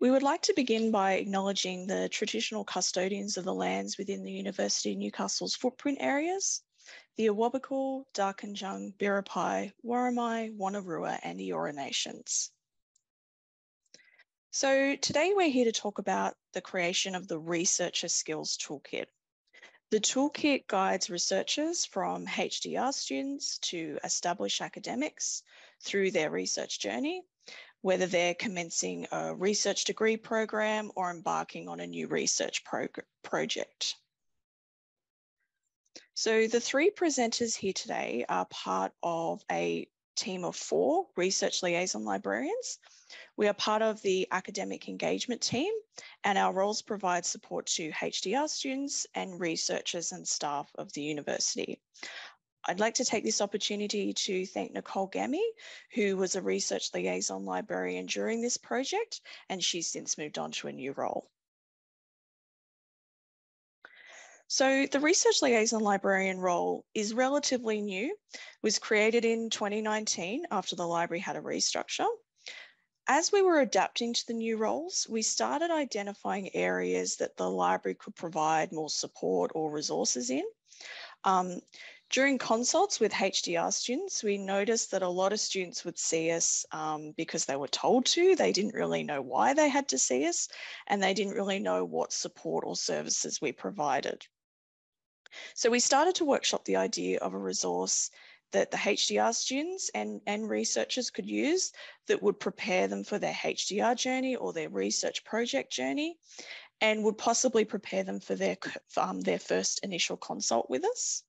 We would like to begin by acknowledging the traditional custodians of the lands within the University of Newcastle's footprint areas, the Awabakal, Darkinjung, Biripi, Worimi, Wonnarua and Eora nations. So today we're here to talk about the creation of the Researcher Skills Toolkit. The toolkit guides researchers from HDR students to established academics through their research journey, whether they're commencing a research degree program or embarking on a new research project. So the three presenters here today are part of a team of four research liaison librarians. We are part of the academic engagement team and our roles provide support to HDR students and researchers and staff of the university. I'd like to take this opportunity to thank Nicole Gammy, who was a research liaison librarian during this project, and she's since moved on to a new role. So the research liaison librarian role is relatively new, was created in 2019 after the library had a restructure. As we were adapting to the new roles, we started identifying areas that the library could provide more support or resources in. Um, during consults with HDR students, we noticed that a lot of students would see us um, because they were told to. They didn't really know why they had to see us, and they didn't really know what support or services we provided. So we started to workshop the idea of a resource that the HDR students and, and researchers could use that would prepare them for their HDR journey or their research project journey and would possibly prepare them for their, um, their first initial consult with us.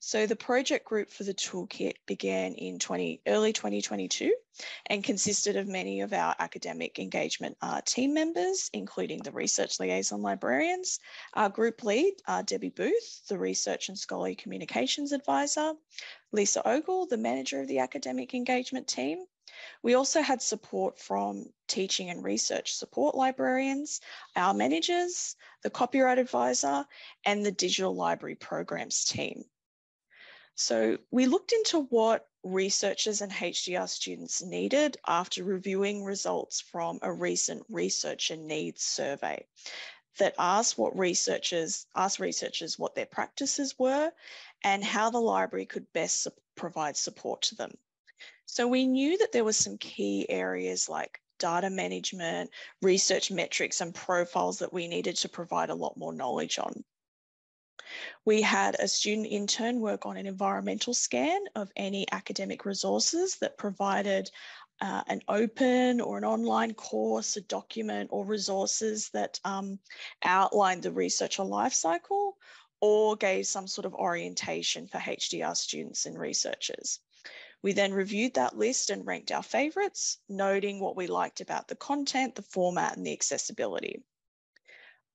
So the project group for the toolkit began in 20, early 2022 and consisted of many of our academic engagement uh, team members, including the research liaison librarians, our group lead, uh, Debbie Booth, the research and scholarly communications advisor, Lisa Ogle, the manager of the academic engagement team. We also had support from teaching and research support librarians, our managers, the copyright advisor, and the digital library programs team. So we looked into what researchers and HDR students needed after reviewing results from a recent researcher needs survey that asked what researchers asked researchers what their practices were and how the library could best su provide support to them. So we knew that there were some key areas like data management, research metrics and profiles that we needed to provide a lot more knowledge on. We had a student intern work on an environmental scan of any academic resources that provided uh, an open or an online course, a document or resources that um, outlined the researcher life cycle or gave some sort of orientation for HDR students and researchers. We then reviewed that list and ranked our favourites, noting what we liked about the content, the format and the accessibility.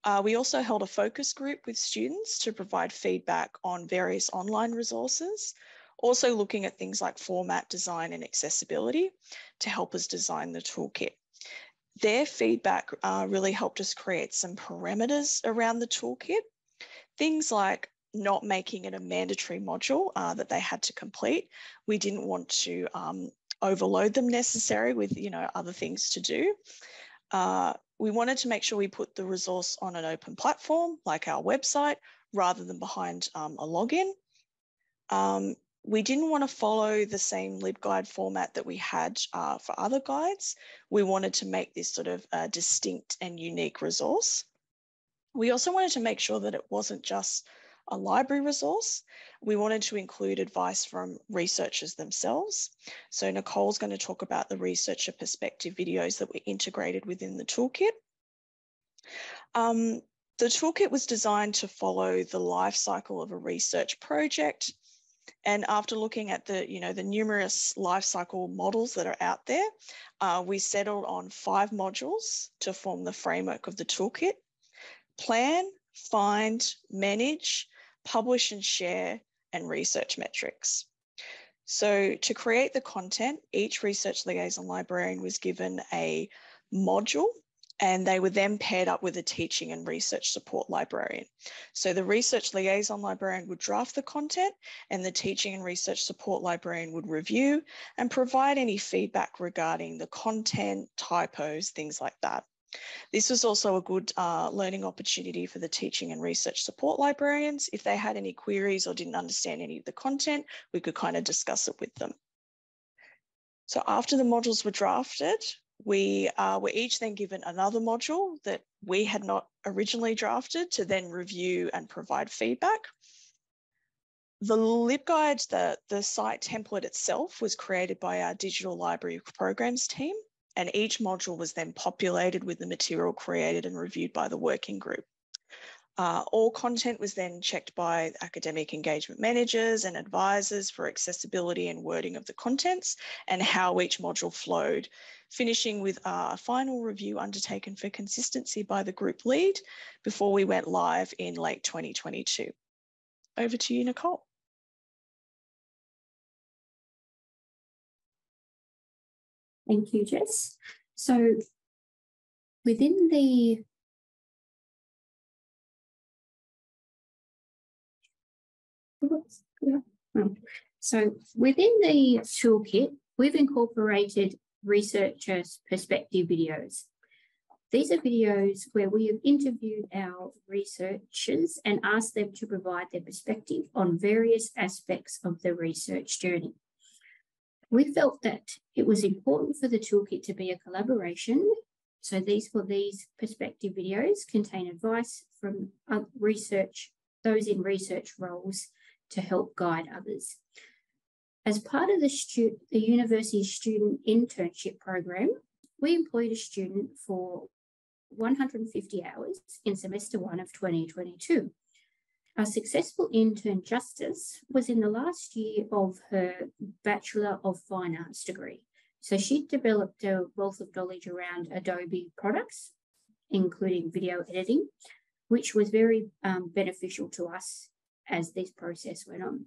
Uh, we also held a focus group with students to provide feedback on various online resources, also looking at things like format, design and accessibility to help us design the toolkit. Their feedback uh, really helped us create some parameters around the toolkit, things like not making it a mandatory module uh, that they had to complete. We didn't want to um, overload them necessarily with you know other things to do. Uh, we wanted to make sure we put the resource on an open platform like our website rather than behind um, a login. Um, we didn't want to follow the same LibGuide format that we had uh, for other guides. We wanted to make this sort of a distinct and unique resource. We also wanted to make sure that it wasn't just a library resource. We wanted to include advice from researchers themselves. So Nicole's going to talk about the researcher perspective videos that were integrated within the toolkit. Um, the toolkit was designed to follow the life cycle of a research project. And after looking at the, you know, the numerous life cycle models that are out there, uh, we settled on five modules to form the framework of the toolkit. Plan, find, manage, publish and share, and research metrics. So to create the content, each research liaison librarian was given a module and they were then paired up with a teaching and research support librarian. So the research liaison librarian would draft the content and the teaching and research support librarian would review and provide any feedback regarding the content, typos, things like that. This was also a good uh, learning opportunity for the teaching and research support librarians. If they had any queries or didn't understand any of the content, we could kind of discuss it with them. So after the modules were drafted, we uh, were each then given another module that we had not originally drafted to then review and provide feedback. The LibGuide, the, the site template itself was created by our digital library programs team, and each module was then populated with the material created and reviewed by the working group. Uh, all content was then checked by academic engagement managers and advisors for accessibility and wording of the contents and how each module flowed, finishing with a final review undertaken for consistency by the group lead before we went live in late 2022. Over to you, Nicole. Thank you, Jess. So within the so within the toolkit, we've incorporated researchers' perspective videos. These are videos where we have interviewed our researchers and asked them to provide their perspective on various aspects of the research journey. We felt that it was important for the toolkit to be a collaboration. So these for these perspective videos contain advice from research, those in research roles to help guide others. As part of the, stu- the university student internship program, we employed a student for 150 hours in semester one of 2022. Our successful intern Justice was in the last year of her Bachelor of Fine Arts degree. So she developed a wealth of knowledge around Adobe products, including video editing, which was very um, beneficial to us as this process went on.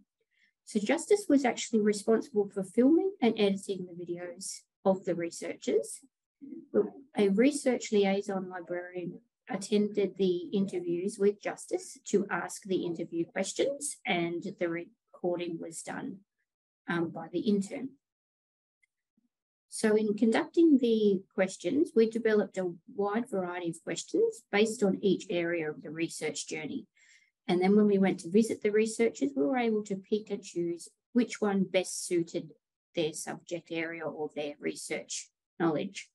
So Justice was actually responsible for filming and editing the videos of the researchers. A research liaison librarian attended the interviews with Justice to ask the interview questions, and the recording was done um, by the intern. So, in conducting the questions, we developed a wide variety of questions based on each area of the research journey. And then, when we went to visit the researchers, we were able to pick and choose which one best suited their subject area or their research knowledge.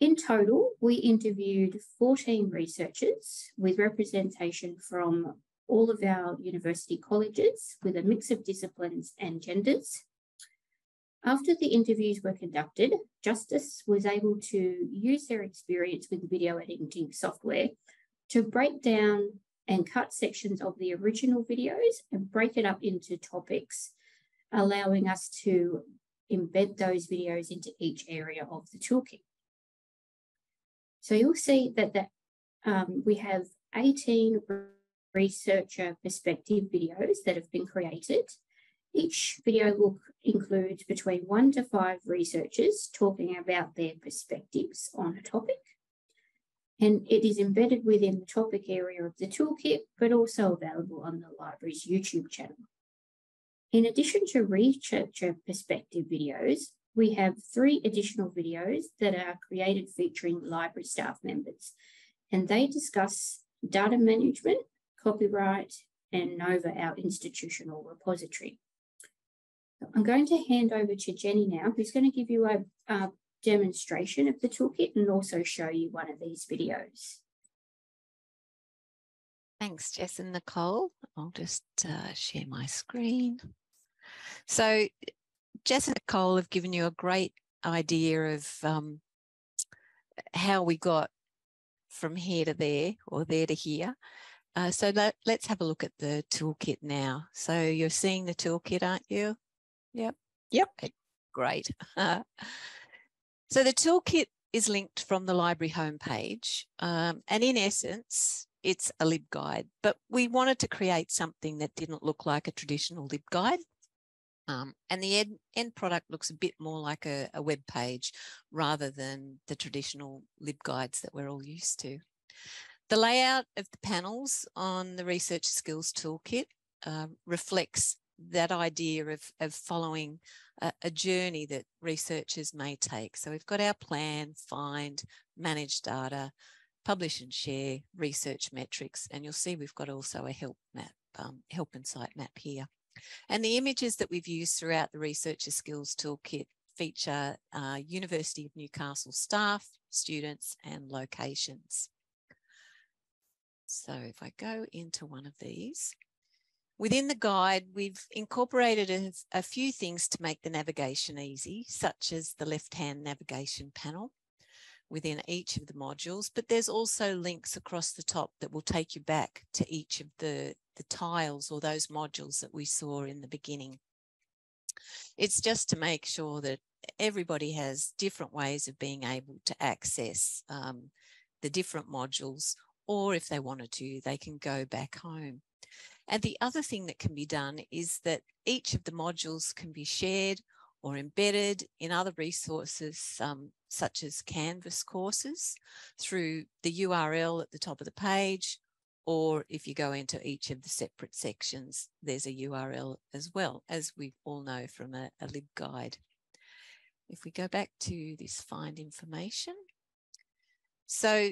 In total, we interviewed 14 researchers with representation from all of our university colleges with a mix of disciplines and genders. After the interviews were conducted, Justice was able to use their experience with video editing software to break down and cut sections of the original videos and break it up into topics, allowing us to embed those videos into each area of the toolkit. So you'll see that, that um, we have 18 researcher perspective videos that have been created. Each video will include between one to five researchers talking about their perspectives on a topic. And it is embedded within the topic area of the toolkit, but also available on the library's YouTube channel. In addition to researcher perspective videos, we have three additional videos that are created featuring library staff members, and they discuss data management, copyright, and Nova, our institutional repository. I'm going to hand over to Jennie now, who's going to give you a, a demonstration of the toolkit and also show you one of these videos. Thanks, Jess and Nicole. I'll just uh, share my screen. So Jess and Nicole have given you a great idea of um, how we got from here to there or there to here. Uh, so let, let's have a look at the toolkit now. So you're seeing the toolkit, aren't you? Yep. Yep. Great. so the toolkit is linked from the library homepage. Um, and in essence, it's a LibGuide, but we wanted to create something that didn't look like a traditional LibGuide. Um, and the end, end product looks a bit more like a, a web page rather than the traditional LibGuides that we're all used to. The layout of the panels on the Research Skills Toolkit uh, reflects that idea of, of following a, a, journey that researchers may take. So we've got our plan, find, manage data, publish and share, research metrics, and you'll see we've got also a help map, um, help insight map here. And the images that we've used throughout the Researcher Skills Toolkit feature uh, University of Newcastle staff, students and locations. So if I go into one of these, within the guide, we've incorporated a, a few things to make the navigation easy, such as the left-hand navigation panel within each of the modules, but there's also links across the top that will take you back to each of the, the tiles or those modules that we saw in the beginning. It's just to make sure that everybody has different ways of being able to access um, the different modules, or if they wanted to, they can go back home. And the other thing that can be done is that each of the modules can be shared or embedded in other resources um, such as Canvas courses through the URL at the top of the page, or if you go into each of the separate sections, there's a URL as well, as we all know from a, a LibGuide. If we go back to this find information. So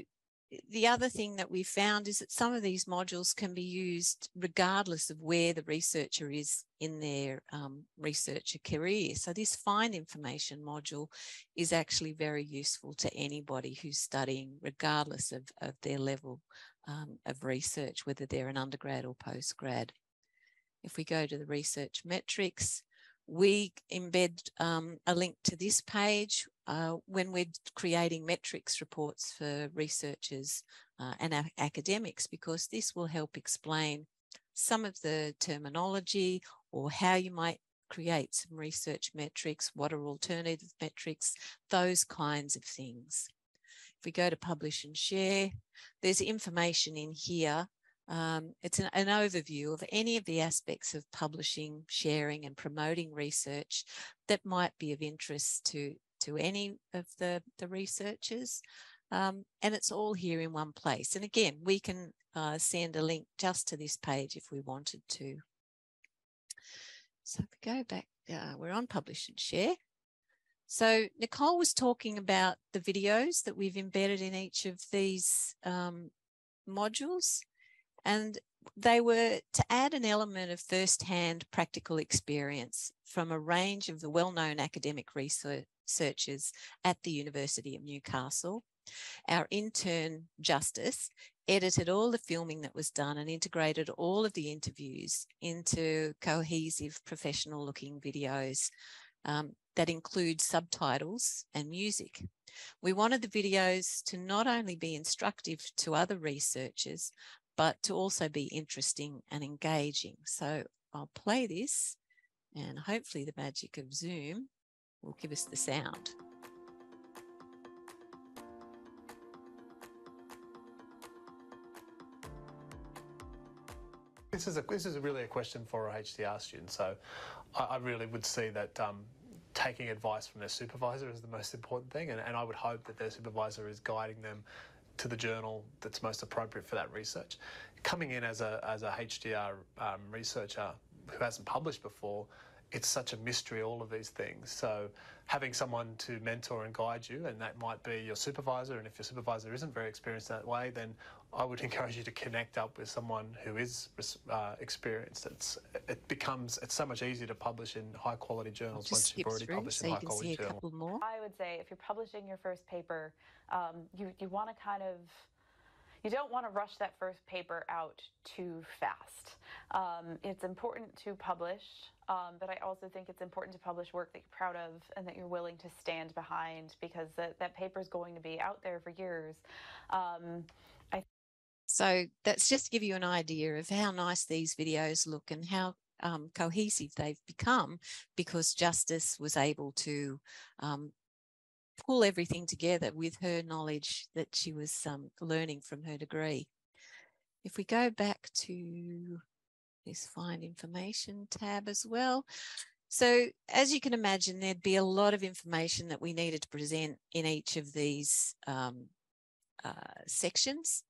the other thing that we found is that some of these modules can be used regardless of where the researcher is in their um, researcher career. So this find information module is actually very useful to anybody who's studying regardless of, of their level um, of research, whether they're an undergrad or postgrad. If we go to the research metrics, we embed um, a link to this page uh, when we're creating metrics reports for researchers uh, and academics, because this will help explain some of the terminology or how you might create some research metrics, what are alternative metrics, those kinds of things. If we go to publish and share, there's information in here um, it's an, an, overview of any of the aspects of publishing, sharing and promoting research that might be of interest to, to any of the, the researchers. Um, and it's all here in one place. And again, we can uh, send a link just to this page if we wanted to. So if we go back, uh, we're on publish and share. So Nicole was talking about the videos that we've embedded in each of these um, modules. And they were to add an element of first-hand practical experience from a range of the well-known academic researchers at the University of Newcastle. Our intern, Justice, edited all the filming that was done and integrated all of the interviews into cohesive professional looking videos um, that include subtitles and music. We wanted the videos to not only be instructive to other researchers, but to also be interesting and engaging. So I'll play this and hopefully the magic of Zoom will give us the sound. This is a this is really a question for a HDR student. So I, I really would see that um, taking advice from their supervisor is the most important thing, and, and I would hope that their supervisor is guiding them to the journal that's most appropriate for that research. Coming in as a, as a HDR um, researcher who hasn't published before, it's such a mystery, all of these things. So having someone to mentor and guide you, and that might be your supervisor, and if your supervisor isn't very experienced that way, then I would encourage you to connect up with someone who is uh, experienced. It's, it becomes, it's so much easier to publish in high quality journals once you've already published so in high quality journals. I would say if you're publishing your first paper, um, you, you want to kind of you don't want to rush that first paper out too fast. Um, it's important to publish, um, but I also think it's important to publish work that you're proud of and that you're willing to stand behind because that, that paper is going to be out there for years. Um, so that's just to give you an idea of how nice these videos look and how um, cohesive they've become because Justice was able to um, pull everything together with her knowledge that she was um, learning from her degree. If we go back to this find information tab as well. So as you can imagine, there'd be a lot of information that we needed to present in each of these um, uh, sections.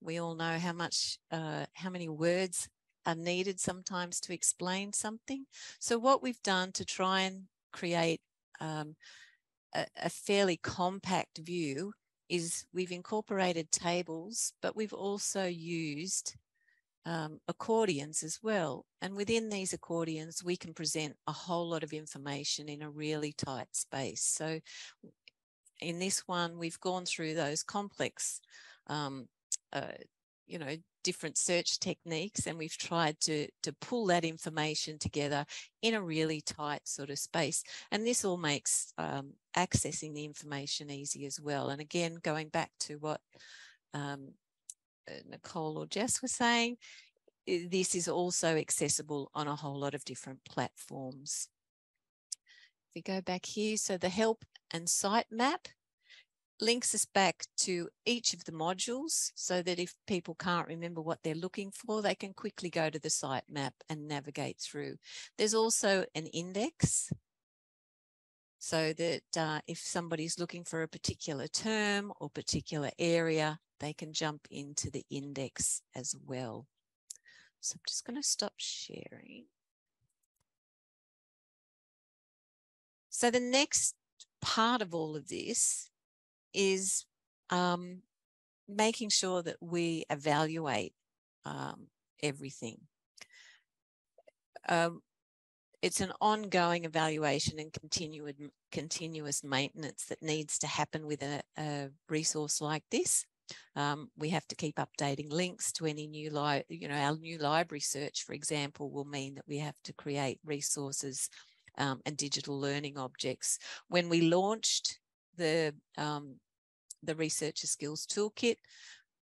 We all know how much, uh, how many words are needed sometimes to explain something. So what we've done to try and create um, a, a fairly compact view is we've incorporated tables, but we've also used um, accordions as well. And within these accordions, we can present a whole lot of information in a really tight space. So in this one, we've gone through those complex, um, uh, you know, different search techniques, and we've tried to, to pull that information together in a really tight sort of space. And this all makes um, accessing the information easy as well. And again, going back to what um, uh, Nicole or Jess was saying, this is also accessible on a whole lot of different platforms. If we go back here, so the help and sitemap links us back to each of the modules so that if people can't remember what they're looking for, they can quickly go to the site map and navigate through. There's also an index so that uh, if somebody's looking for a particular term or particular area, they can jump into the index as well. So I'm just going to stop sharing. So the next part of all of this is um, making sure that we evaluate um, everything. Um, it's an ongoing evaluation and continued, continuous maintenance that needs to happen with a, a resource like this. Um, we have to keep updating links to any new, li you know, our new library search, for example, will mean that we have to create resources um, and digital learning objects. When we launched the um, the researcher skills toolkit,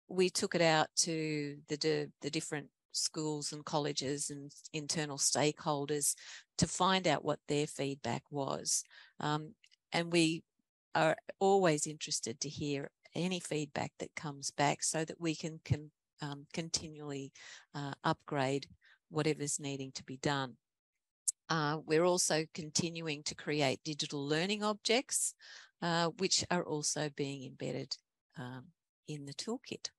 we took it out to the, the different schools and colleges and internal stakeholders to find out what their feedback was. Um, and we are always interested to hear any feedback that comes back so that we can, can um, continually uh, upgrade whatever's needing to be done. Uh, we're also continuing to create digital learning objects, uh, which are also being embedded um, in the toolkit.